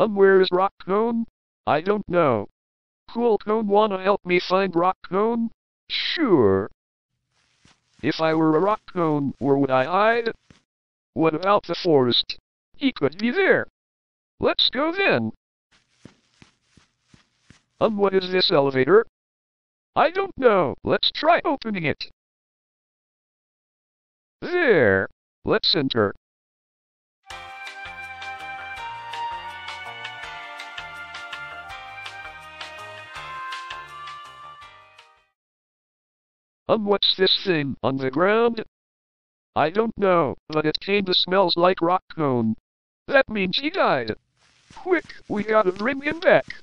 Um, where is Rock Cone? I don't know. Cool Cone wanna help me find Rock Cone? Sure. If I were a Rock Cone, where would I hide? What about the forest? He could be there. Let's go then. Um, what is this elevator? I don't know. Let's try opening it. There. Let's enter. Um, what's this thing on the ground? I don't know, but it kinda smells like rock cone. That means he died. Quick, we gotta bring him back.